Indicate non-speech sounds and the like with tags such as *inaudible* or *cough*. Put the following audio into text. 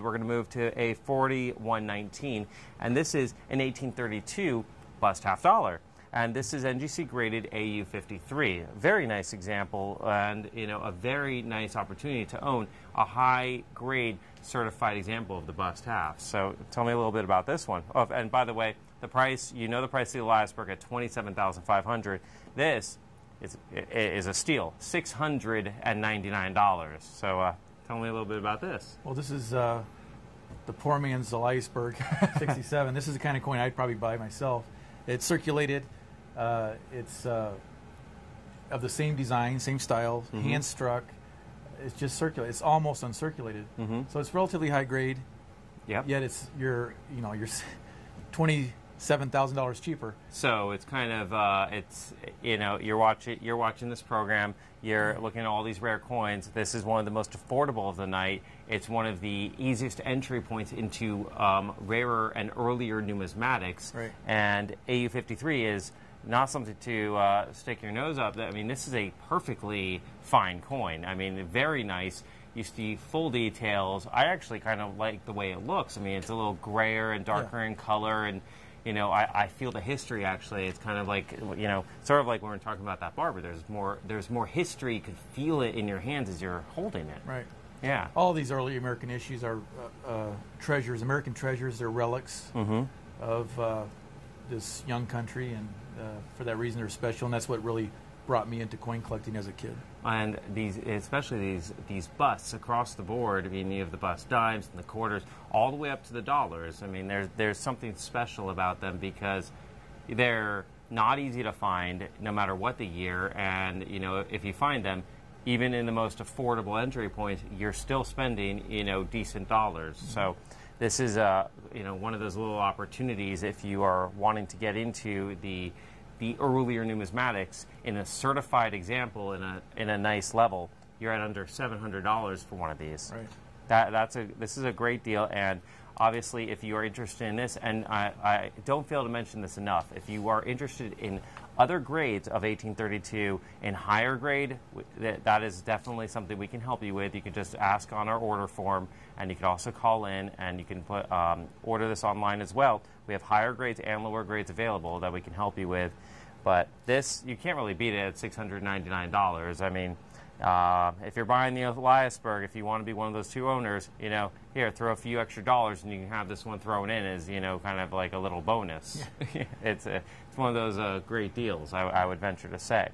We're going to move to a 4119, and this is an 1832 bust half dollar. And this is NGC graded AU53. Very nice example, and you know a very nice opportunity to own a high grade certified example of the bust half. So tell me a little bit about this one. Oh, and by the way, the price you know the price of the Eliasberg at 27,500. This is is a steal, $699. So. Uh, Tell me a little bit about this. Well, this is uh, the poor man's Eliasberg *laughs* 67. this is the kind of coin I'd probably buy myself. It's circulated. Uh, it's uh, of the same design, same style, mm-hmm. hand struck. It's just circulated. It's almost uncirculated. Mm-hmm. So it's relatively high grade. Yep. Yet it's your you know your twenty seven thousand dollars cheaper. So it's kind of uh, it's you know you're watching you're watching this program. You're looking at all these rare coins. This is one of the most affordable of the night. It's one of the easiest entry points into um, rarer and earlier numismatics. Right. And AU53 is not something to uh, stick your nose up. I mean, this is a perfectly fine coin. I mean, very nice. You see full details. I actually kind of like the way it looks. I mean, it's a little grayer and darker yeah. in color and you know, I, I feel the history actually. It's kind of like, you know, sort of like when we're talking about that barber. There's more, there's more history. You can feel it in your hands as you're holding it. Right. Yeah. All these early American issues are uh, uh, treasures, American treasures. They're relics mm-hmm. of uh, this young country, and uh, for that reason, they're special. And that's what really brought me into coin collecting as a kid. And these, especially these these busts across the board. I mean, you have the bust dimes and the quarters, all the way up to the dollars. I mean, there's there's something special about them because they're not easy to find, no matter what the year. And you know, if you find them, even in the most affordable entry points, you're still spending you know decent dollars. Mm-hmm. So this is a you know one of those little opportunities if you are wanting to get into the the earlier numismatics in a certified example in a in a nice level, you're at under seven hundred dollars for one of these. Right. That that's a this is a great deal, and obviously, if you are interested in this, and I, I don't fail to mention this enough, if you are interested in other grades of 1832 in higher grade, that, that is definitely something we can help you with. You can just ask on our order form, and you can also call in, and you can put um, order this online as well. We have higher grades and lower grades available that we can help you with. But this, you can't really beat it at $699. I mean, uh, if you're buying the Eliasberg, if you want to be one of those two owners, you know, here, throw a few extra dollars and you can have this one thrown in as, you know, kind of like a little bonus. Yeah. *laughs* it's, a, it's one of those uh, great deals, I, I would venture to say.